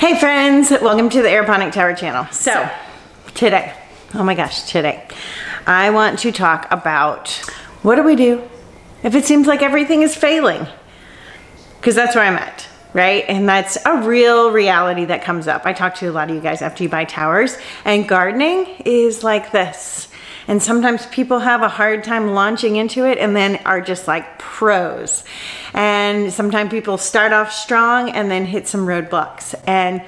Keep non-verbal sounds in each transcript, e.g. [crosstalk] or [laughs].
Hey friends, welcome to the Aeroponic Tower channel. So, today, oh my gosh, today, I want to talk about what do we do if it seems like everything is failing? Because that's where I'm at, right? And that's a real reality that comes up. I talk to a lot of you guys after you buy towers, and gardening is like this. And sometimes people have a hard time launching into it and then are just like pros. And sometimes people start off strong and then hit some roadblocks. And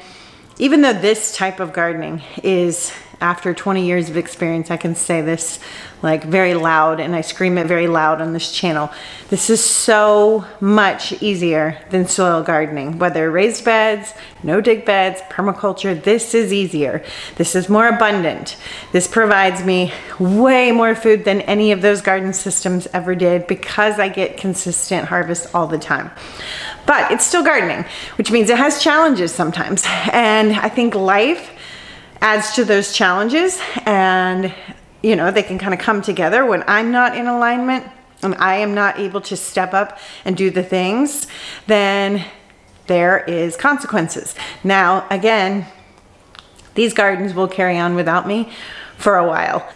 even though this type of gardening is after 20 years of experience, I can say this like very loud and I scream it very loud on this channel. This is so much easier than soil gardening, whether raised beds, no dig beds, permaculture, this is easier. This is more abundant. This provides me way more food than any of those garden systems ever did because I get consistent harvest all the time. But it's still gardening, which means it has challenges sometimes. [laughs] And I think life adds to those challenges and you know, they can kind of come together when I'm not in alignment and I am not able to step up and do the things, then there is consequences. Now, again, these gardens will carry on without me for a while.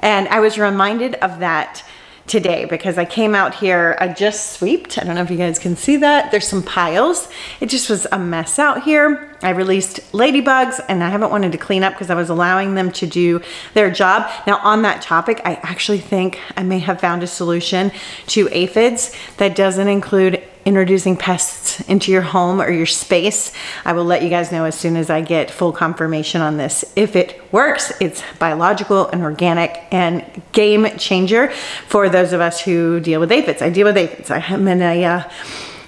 And I was reminded of that today because I came out here, I just swept. I don't know if you guys can see that. There's some piles. It just was a mess out here. I released ladybugs and I haven't wanted to clean up because I was allowing them to do their job. Now on that topic, I actually think I may have found a solution to aphids that doesn't include introducing pests into your home or your space. I will let you guys know as soon as I get full confirmation on this. If it works, it's biological and organic and game changer for those of us who deal with aphids. I deal with aphids. I am in a uh,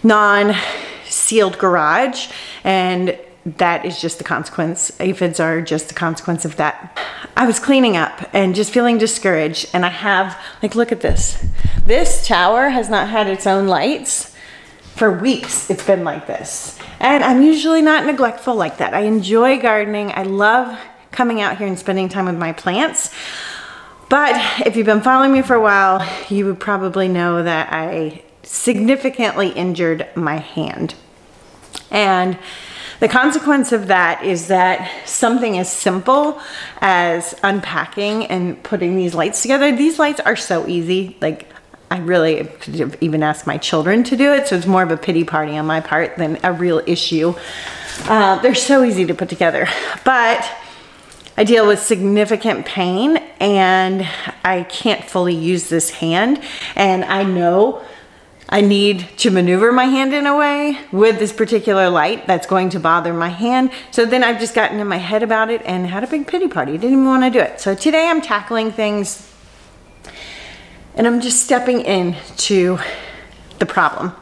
non-sealed garage and that is just the consequence. Aphids are just the consequence of that. I was cleaning up and just feeling discouraged and I have, like look at this. This tower has not had its own lights for weeks it's been like this. And I'm usually not neglectful like that. I enjoy gardening. I love coming out here and spending time with my plants. But if you've been following me for a while, you would probably know that I significantly injured my hand. And the consequence of that is that something as simple as unpacking and putting these lights together, these lights are so easy. Like I really could have even asked my children to do it, so it's more of a pity party on my part than a real issue. Uh, they're so easy to put together, but I deal with significant pain and I can't fully use this hand and I know I need to maneuver my hand in a way with this particular light that's going to bother my hand. So then I've just gotten in my head about it and had a big pity party. Didn't even want to do it. So today I'm tackling things and I'm just stepping in to the problem.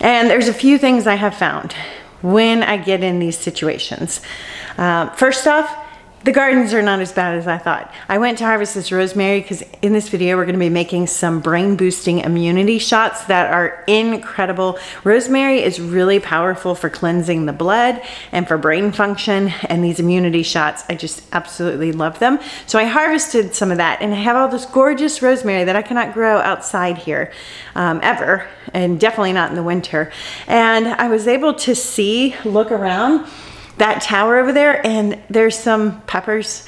And there's a few things I have found when I get in these situations. Uh, first off, the gardens are not as bad as I thought. I went to harvest this rosemary because in this video we're going to be making some brain boosting immunity shots that are incredible. Rosemary is really powerful for cleansing the blood and for brain function and these immunity shots, I just absolutely love them. So I harvested some of that and I have all this gorgeous rosemary that I cannot grow outside here um, ever and definitely not in the winter. And I was able to see, look around that tower over there and there's some peppers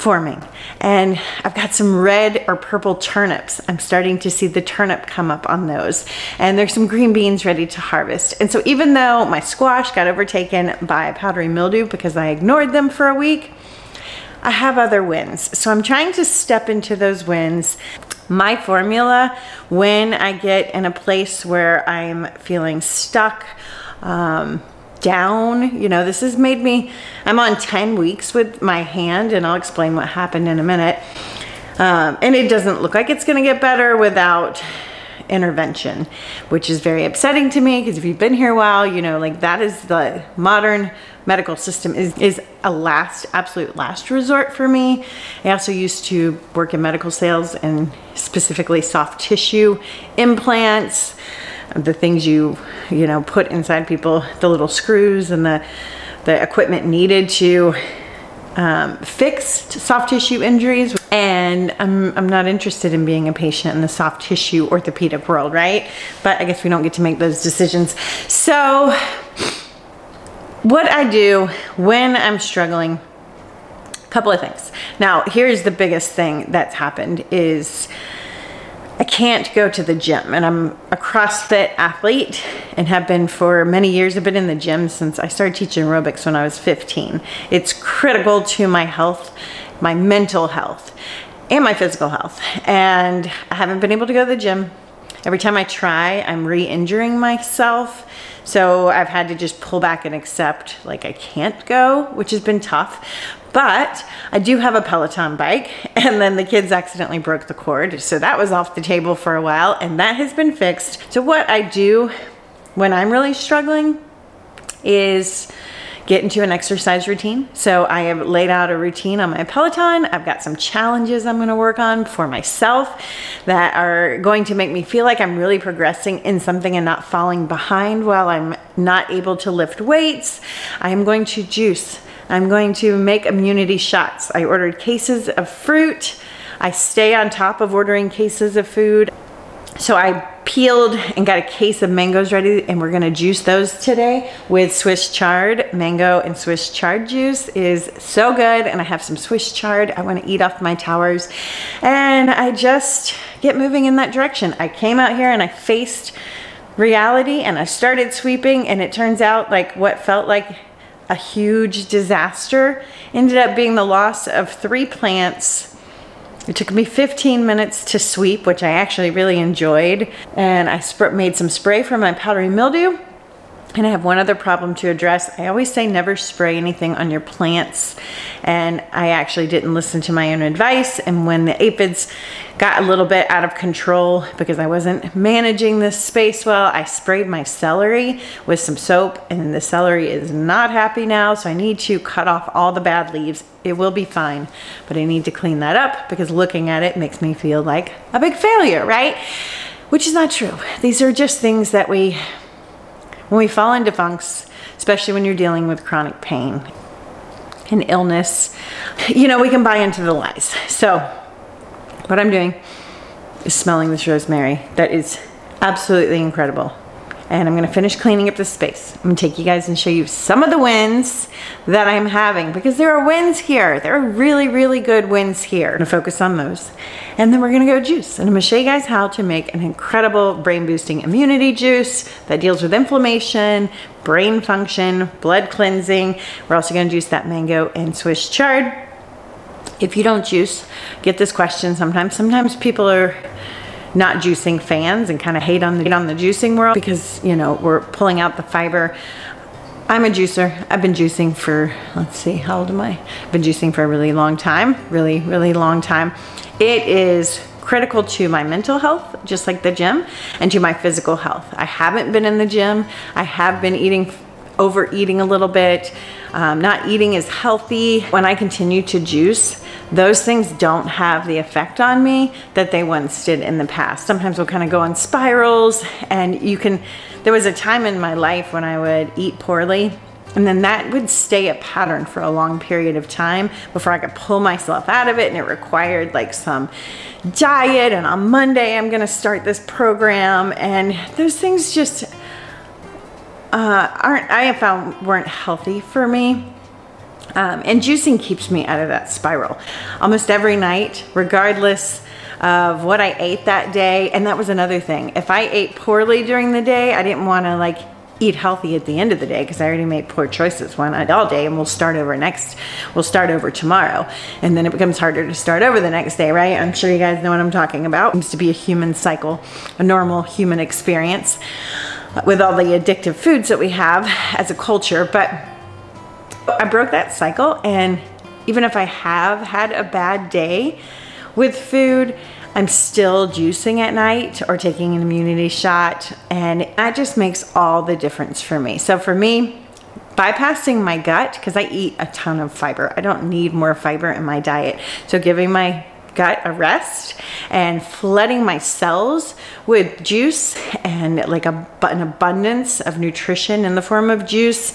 forming and I've got some red or purple turnips. I'm starting to see the turnip come up on those and there's some green beans ready to harvest. And so even though my squash got overtaken by powdery mildew because I ignored them for a week, I have other wins. So I'm trying to step into those wins. My formula when I get in a place where I'm feeling stuck, um, down. You know, this has made me, I'm on 10 weeks with my hand and I'll explain what happened in a minute. Um, and it doesn't look like it's gonna get better without intervention, which is very upsetting to me because if you've been here a while, you know, like that is the modern medical system is, is a last, absolute last resort for me. I also used to work in medical sales and specifically soft tissue implants the things you, you know, put inside people, the little screws and the, the equipment needed to um, fix soft tissue injuries. And I'm, I'm not interested in being a patient in the soft tissue orthopedic world, right? But I guess we don't get to make those decisions. So what I do when I'm struggling, a couple of things. Now, here's the biggest thing that's happened is I can't go to the gym and I'm a CrossFit athlete and have been for many years. I've been in the gym since I started teaching aerobics when I was 15. It's critical to my health, my mental health and my physical health. And I haven't been able to go to the gym. Every time I try, I'm re-injuring myself. So I've had to just pull back and accept like I can't go, which has been tough. But I do have a Peloton bike [laughs] and then the kids accidentally broke the cord. So that was off the table for a while and that has been fixed. So what I do when I'm really struggling is get into an exercise routine. So I have laid out a routine on my Peloton. I've got some challenges I'm gonna work on for myself that are going to make me feel like I'm really progressing in something and not falling behind while I'm not able to lift weights. I'm going to juice. I'm going to make immunity shots. I ordered cases of fruit. I stay on top of ordering cases of food. So I peeled and got a case of mangoes ready and we're gonna juice those today with Swiss chard. Mango and Swiss chard juice is so good and I have some Swiss chard I wanna eat off my towers and I just get moving in that direction. I came out here and I faced reality and I started sweeping and it turns out like what felt like a huge disaster ended up being the loss of three plants it took me 15 minutes to sweep, which I actually really enjoyed. And I made some spray for my powdery mildew. And I have one other problem to address. I always say never spray anything on your plants. And I actually didn't listen to my own advice. And when the aphids got a little bit out of control because I wasn't managing this space well, I sprayed my celery with some soap and the celery is not happy now. So I need to cut off all the bad leaves. It will be fine, but I need to clean that up because looking at it makes me feel like a big failure, right? Which is not true. These are just things that we when we fall into funks, especially when you're dealing with chronic pain and illness, you know, we can buy into the lies. So what I'm doing is smelling this rosemary. That is absolutely incredible and I'm gonna finish cleaning up the space. I'm gonna take you guys and show you some of the wins that I'm having because there are wins here. There are really, really good wins here. I'm gonna focus on those. And then we're gonna go juice. And I'm gonna show you guys how to make an incredible brain boosting immunity juice that deals with inflammation, brain function, blood cleansing. We're also gonna juice that mango and Swiss chard. If you don't juice, get this question sometimes. Sometimes people are not juicing fans and kind of hate on the, on the juicing world because, you know, we're pulling out the fiber. I'm a juicer. I've been juicing for, let's see, how old am I? I've been juicing for a really long time, really, really long time. It is critical to my mental health, just like the gym, and to my physical health. I haven't been in the gym. I have been eating overeating a little bit, um, not eating as healthy. When I continue to juice, those things don't have the effect on me that they once did in the past. Sometimes we'll kind of go on spirals and you can, there was a time in my life when I would eat poorly and then that would stay a pattern for a long period of time before I could pull myself out of it. And it required like some diet. And on Monday, I'm going to start this program. And those things just uh, aren't, I have found weren't healthy for me. Um, and juicing keeps me out of that spiral. Almost every night, regardless of what I ate that day. And that was another thing. If I ate poorly during the day, I didn't want to like eat healthy at the end of the day because I already made poor choices one all day and we'll start over next we'll start over tomorrow and then it becomes harder to start over the next day right I'm sure you guys know what I'm talking about it seems to be a human cycle a normal human experience with all the addictive foods that we have as a culture but I broke that cycle and even if I have had a bad day with food, I'm still juicing at night or taking an immunity shot and that just makes all the difference for me. So for me, bypassing my gut, because I eat a ton of fiber. I don't need more fiber in my diet. So giving my gut a rest and flooding my cells with juice and like a, an abundance of nutrition in the form of juice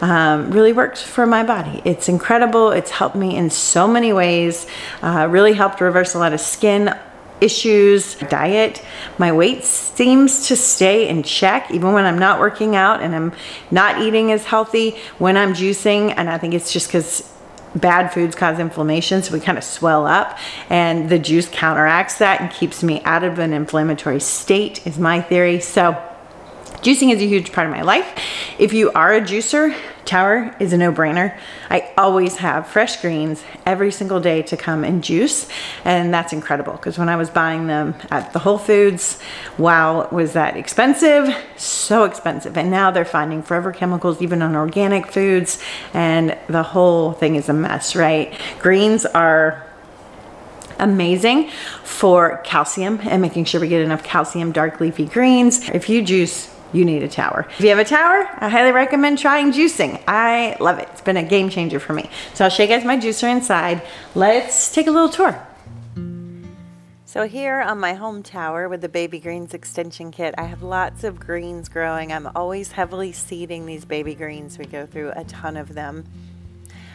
um, really works for my body. It's incredible. It's helped me in so many ways. Uh, really helped reverse a lot of skin issues. Diet, my weight seems to stay in check even when I'm not working out and I'm not eating as healthy when I'm juicing. And I think it's just because bad foods cause inflammation so we kind of swell up and the juice counteracts that and keeps me out of an inflammatory state is my theory. So Juicing is a huge part of my life. If you are a juicer, Tower is a no-brainer. I always have fresh greens every single day to come and juice, and that's incredible because when I was buying them at the Whole Foods, wow, was that expensive? So expensive. And now they're finding forever chemicals even on organic foods, and the whole thing is a mess, right? Greens are amazing for calcium and making sure we get enough calcium dark leafy greens. If you juice you need a tower. If you have a tower, I highly recommend trying juicing. I love it. It's been a game changer for me. So I'll show you guys my juicer inside. Let's take a little tour. So here on my home tower with the Baby Greens extension kit, I have lots of greens growing. I'm always heavily seeding these baby greens. We go through a ton of them.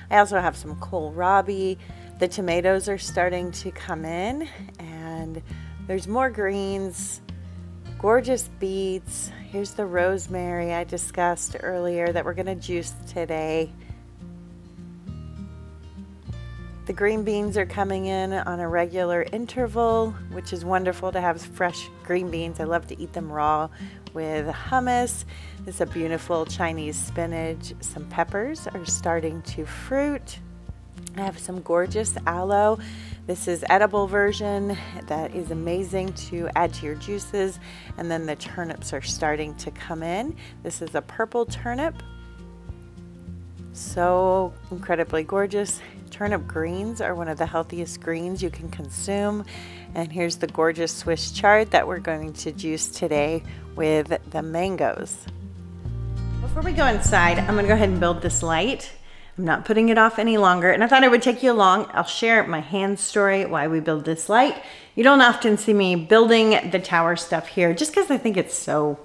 I also have some kohlrabi. The tomatoes are starting to come in and there's more greens gorgeous beets. Here's the rosemary I discussed earlier that we're going to juice today. The green beans are coming in on a regular interval, which is wonderful to have fresh green beans. I love to eat them raw with hummus. This is a beautiful Chinese spinach. Some peppers are starting to fruit. I have some gorgeous aloe. This is edible version that is amazing to add to your juices. And then the turnips are starting to come in. This is a purple turnip. So incredibly gorgeous. Turnip greens are one of the healthiest greens you can consume. And here's the gorgeous Swiss chard that we're going to juice today with the mangoes. Before we go inside, I'm gonna go ahead and build this light. I'm not putting it off any longer. And I thought I would take you along. I'll share my hand story, why we build this light. You don't often see me building the tower stuff here just because I think it's so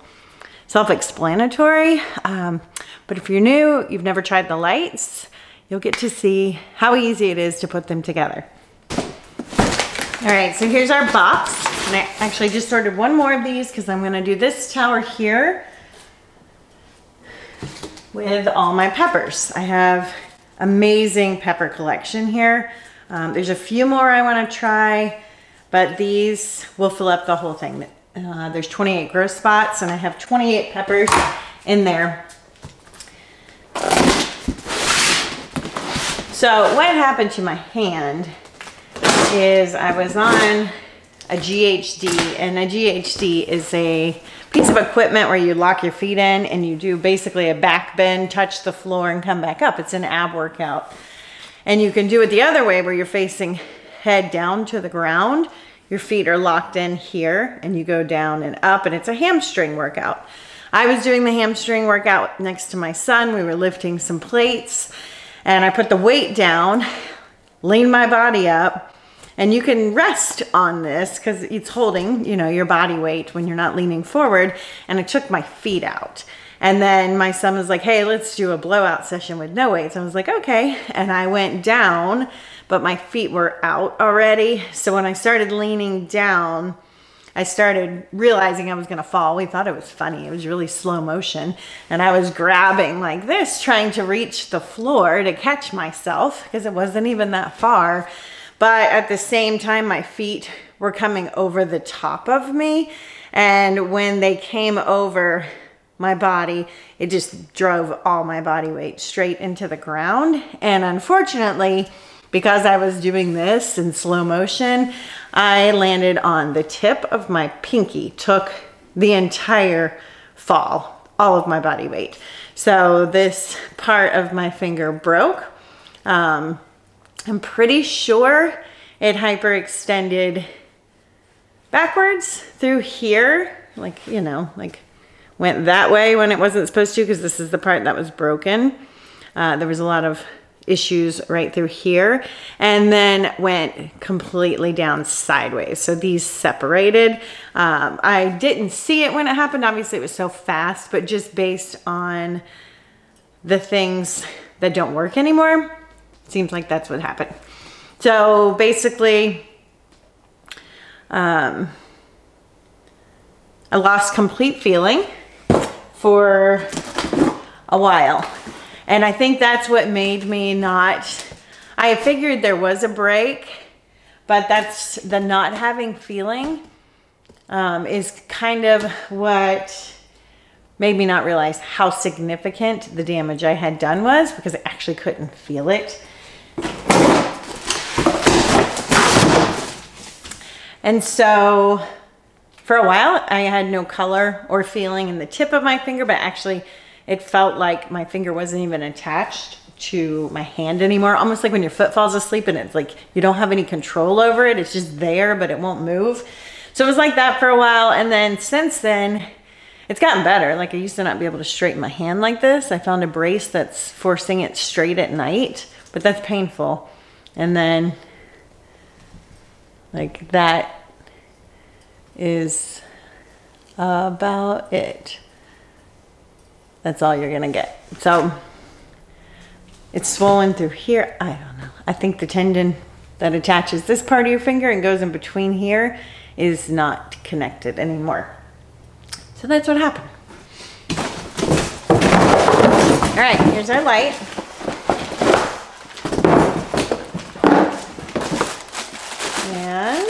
self-explanatory. Um, but if you're new, you've never tried the lights, you'll get to see how easy it is to put them together. All right, so here's our box. And I actually just ordered one more of these because I'm gonna do this tower here with all my peppers. I have amazing pepper collection here. Um, there's a few more I want to try, but these will fill up the whole thing. Uh, there's 28 grow spots and I have 28 peppers in there. So what happened to my hand is I was on a GHD and a GHD is a piece of equipment where you lock your feet in and you do basically a back bend, touch the floor and come back up. It's an ab workout. And you can do it the other way where you're facing head down to the ground. Your feet are locked in here and you go down and up and it's a hamstring workout. I was doing the hamstring workout next to my son. We were lifting some plates and I put the weight down, leaned my body up, and you can rest on this because it's holding, you know, your body weight when you're not leaning forward. And I took my feet out. And then my son was like, hey, let's do a blowout session with no weights. I was like, okay. And I went down, but my feet were out already. So when I started leaning down, I started realizing I was gonna fall. We thought it was funny. It was really slow motion. And I was grabbing like this, trying to reach the floor to catch myself because it wasn't even that far. But at the same time, my feet were coming over the top of me. And when they came over my body, it just drove all my body weight straight into the ground. And unfortunately, because I was doing this in slow motion, I landed on the tip of my pinky, took the entire fall, all of my body weight. So this part of my finger broke. Um, I'm pretty sure it hyperextended backwards through here, like, you know, like went that way when it wasn't supposed to because this is the part that was broken. Uh, there was a lot of issues right through here and then went completely down sideways. So these separated. Um, I didn't see it when it happened. Obviously it was so fast, but just based on the things that don't work anymore, Seems like that's what happened. So basically, um, I lost complete feeling for a while. And I think that's what made me not, I figured there was a break, but that's the not having feeling um, is kind of what made me not realize how significant the damage I had done was because I actually couldn't feel it. And so for a while, I had no color or feeling in the tip of my finger, but actually it felt like my finger wasn't even attached to my hand anymore. Almost like when your foot falls asleep and it's like you don't have any control over it. It's just there, but it won't move. So it was like that for a while. And then since then, it's gotten better. Like I used to not be able to straighten my hand like this. I found a brace that's forcing it straight at night, but that's painful. And then like that is about it. That's all you're gonna get. So it's swollen through here. I don't know. I think the tendon that attaches this part of your finger and goes in between here is not connected anymore. So that's what happened. All right, here's our light. And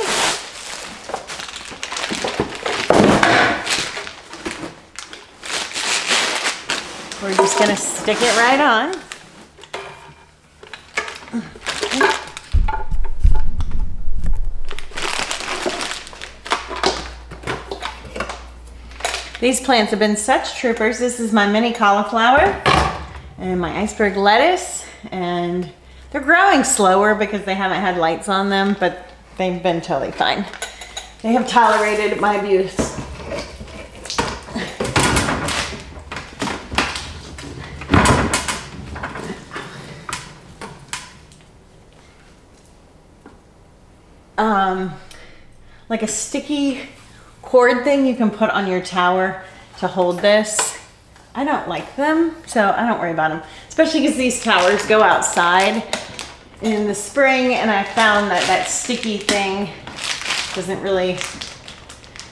we're just gonna stick it right on. These plants have been such troopers. This is my mini cauliflower and my iceberg lettuce and they're growing slower because they haven't had lights on them, but they've been totally fine. They have tolerated my abuse. Um, like a sticky cord thing you can put on your tower to hold this. I don't like them, so I don't worry about them. Especially because these towers go outside in the spring and I found that that sticky thing doesn't really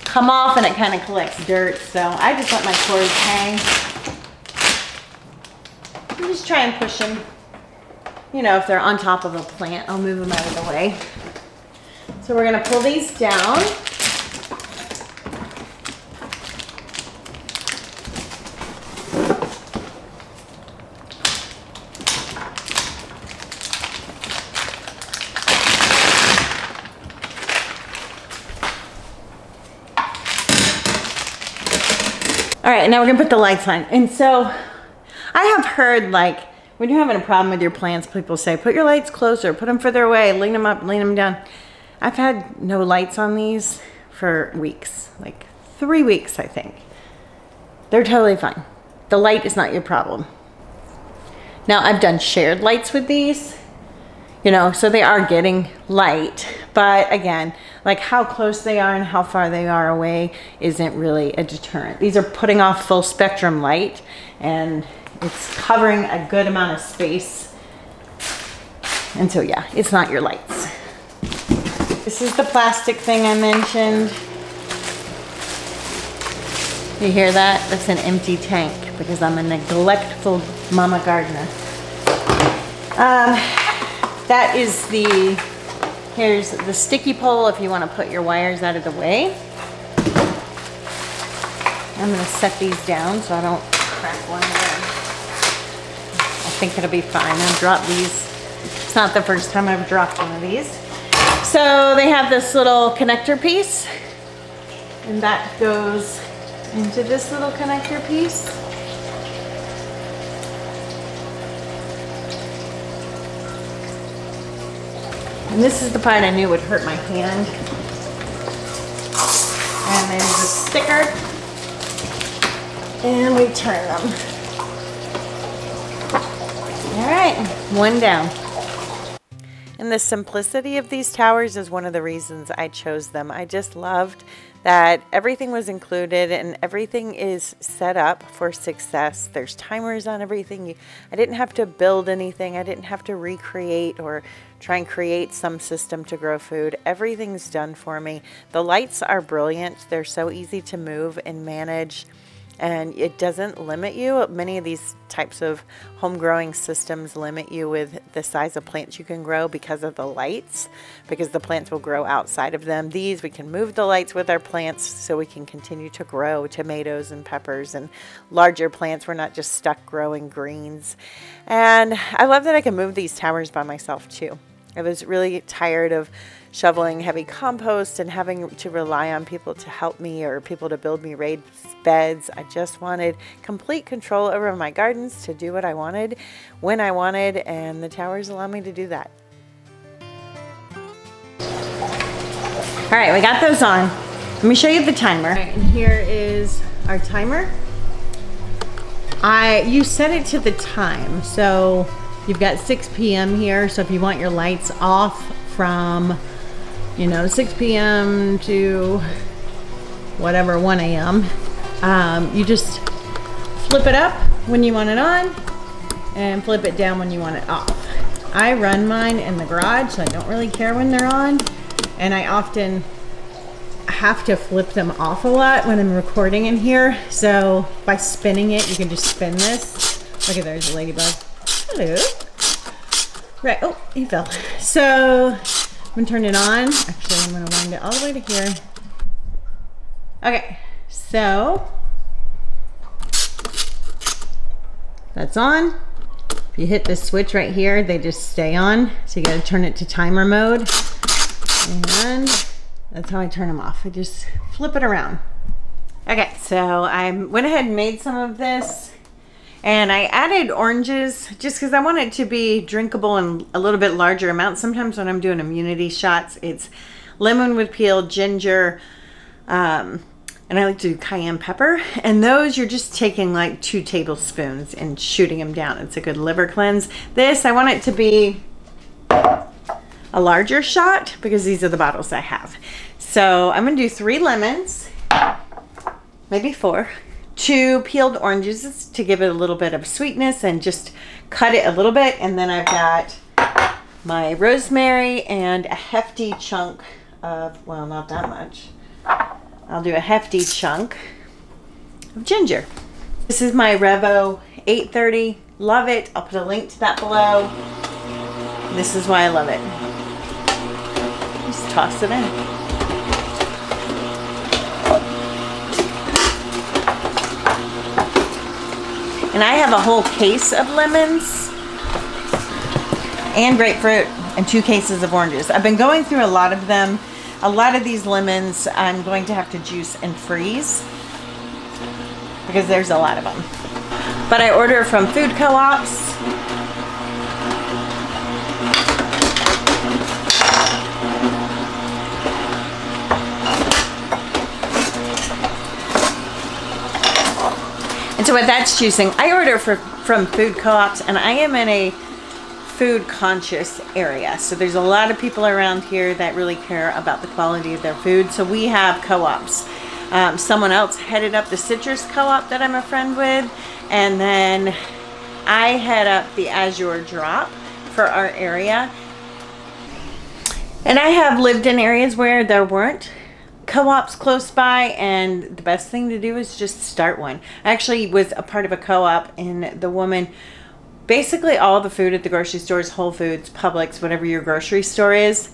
come off and it kind of collects dirt. So I just let my cords hang. I'm just try and push them. You know, if they're on top of a plant, I'll move them out of the way. So we're gonna pull these down. All right, now we're gonna put the lights on. And so I have heard like, when you're having a problem with your plants, people say, put your lights closer, put them further away, lean them up, lean them down. I've had no lights on these for weeks, like three weeks, I think. They're totally fine. The light is not your problem. Now I've done shared lights with these, you know, so they are getting light, but again, like how close they are and how far they are away isn't really a deterrent. These are putting off full spectrum light and it's covering a good amount of space. And so yeah, it's not your lights. This is the plastic thing I mentioned. You hear that? That's an empty tank because I'm a neglectful mama gardener. Um, that is the, here's the sticky pole if you want to put your wires out of the way. I'm going to set these down so I don't crack one them. I think it'll be fine. I've dropped these. It's not the first time I've dropped one of these. So they have this little connector piece and that goes into this little connector piece. And this is the part I knew would hurt my hand. And there's a sticker. And we turn them. All right, one down. And the simplicity of these towers is one of the reasons I chose them. I just loved that everything was included and everything is set up for success. There's timers on everything. I didn't have to build anything. I didn't have to recreate or try and create some system to grow food. Everything's done for me. The lights are brilliant. They're so easy to move and manage and it doesn't limit you. Many of these types of home growing systems limit you with the size of plants you can grow because of the lights, because the plants will grow outside of them. These, we can move the lights with our plants so we can continue to grow tomatoes and peppers and larger plants. We're not just stuck growing greens. And I love that I can move these towers by myself too. I was really tired of shoveling heavy compost and having to rely on people to help me or people to build me raised beds. I just wanted complete control over my gardens to do what I wanted when I wanted, and the towers allow me to do that. All right, we got those on. Let me show you the timer. Right, and here is our timer. I You set it to the time, so you've got 6 p.m. here, so if you want your lights off from you know, 6 p.m. to whatever, 1 a.m. Um, you just flip it up when you want it on and flip it down when you want it off. I run mine in the garage, so I don't really care when they're on. And I often have to flip them off a lot when I'm recording in here. So by spinning it, you can just spin this. Look at there's a ladybug. Hello. Right, oh, he fell. So I'm gonna turn it on. Actually, I'm gonna wind it all the way to here. Okay, so that's on. If you hit this switch right here, they just stay on. So you gotta turn it to timer mode. And that's how I turn them off. I just flip it around. Okay, so I went ahead and made some of this and I added oranges just because I want it to be drinkable in a little bit larger amounts. Sometimes when I'm doing immunity shots, it's lemon with peel, ginger, um, and I like to do cayenne pepper. And those you're just taking like two tablespoons and shooting them down. It's a good liver cleanse. This, I want it to be a larger shot because these are the bottles I have. So I'm gonna do three lemons, maybe four two peeled oranges to give it a little bit of sweetness and just cut it a little bit. And then I've got my rosemary and a hefty chunk of, well, not that much. I'll do a hefty chunk of ginger. This is my Revo 830. Love it. I'll put a link to that below. This is why I love it. Just toss it in. And I have a whole case of lemons and grapefruit and two cases of oranges. I've been going through a lot of them. A lot of these lemons I'm going to have to juice and freeze because there's a lot of them. But I order from food co-ops so what that's choosing, I order for, from food co-ops and I am in a food conscious area. So there's a lot of people around here that really care about the quality of their food. So we have co-ops. Um, someone else headed up the citrus co-op that I'm a friend with. And then I head up the Azure Drop for our area. And I have lived in areas where there weren't co-ops close by and the best thing to do is just start one. I actually was a part of a co-op and the woman basically all the food at the grocery stores, Whole Foods, Publix, whatever your grocery store is,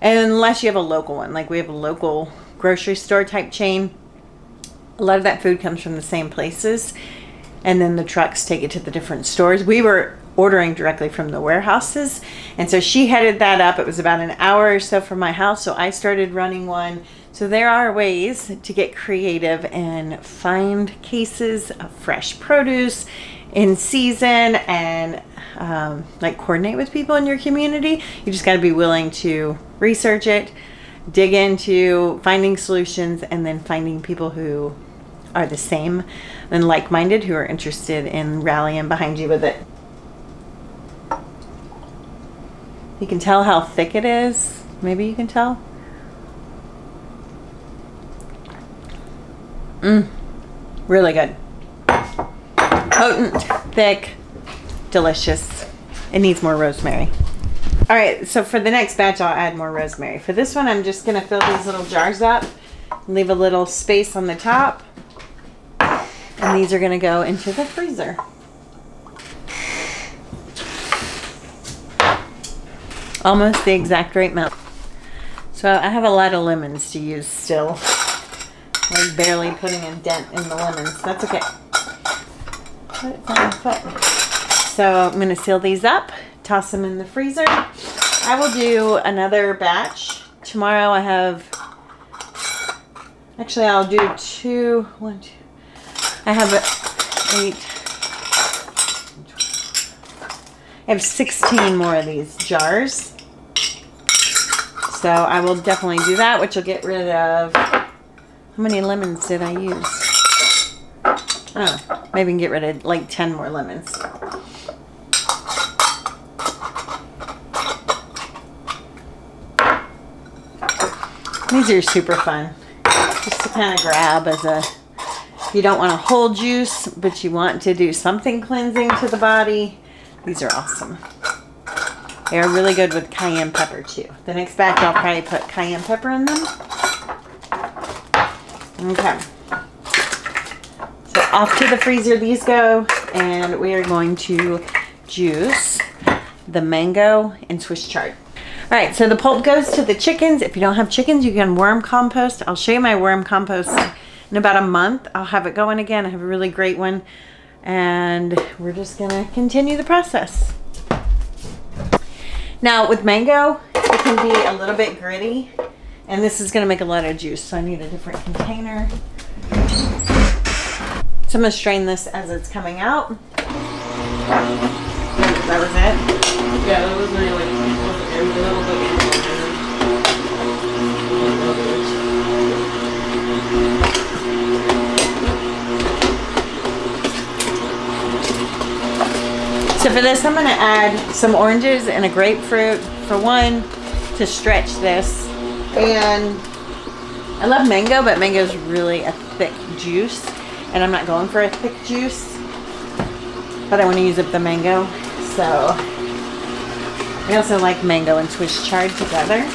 and unless you have a local one, like we have a local grocery store type chain, a lot of that food comes from the same places and then the trucks take it to the different stores. We were ordering directly from the warehouses and so she headed that up. It was about an hour or so from my house so I started running one so there are ways to get creative and find cases of fresh produce in season and um, like coordinate with people in your community. You just got to be willing to research it, dig into finding solutions, and then finding people who are the same and like-minded who are interested in rallying behind you with it. You can tell how thick it is. Maybe you can tell. Mmm. Really good. Potent, thick, delicious. It needs more rosemary. All right, so for the next batch, I'll add more rosemary. For this one, I'm just gonna fill these little jars up, leave a little space on the top, and these are gonna go into the freezer. Almost the exact right amount. So I have a lot of lemons to use still. Like barely putting a dent in the lemons. That's okay. So I'm going to seal these up, toss them in the freezer. I will do another batch. Tomorrow I have, actually I'll do two, one, two. I have eight, I have 16 more of these jars. So I will definitely do that, which will get rid of, how many lemons did I use? Oh, maybe can get rid of like 10 more lemons. These are super fun. Just to kind of grab as a, you don't want a whole juice, but you want to do something cleansing to the body. These are awesome. They are really good with cayenne pepper too. The next batch I'll probably put cayenne pepper in them. Okay. So off to the freezer these go and we are going to juice the mango and Swiss chard. All right, so the pulp goes to the chickens. If you don't have chickens, you can worm compost. I'll show you my worm compost in about a month. I'll have it going again. I have a really great one. And we're just gonna continue the process. Now with mango, it can be a little bit gritty and this is gonna make a lot of juice. So I need a different container. So I'm gonna strain this as it's coming out. That was it? Yeah, that was really like, little So for this, I'm gonna add some oranges and a grapefruit for one to stretch this. And I love mango, but mango is really a thick juice. And I'm not going for a thick juice, but I wanna use up the mango. So I also like mango and Swiss chard together.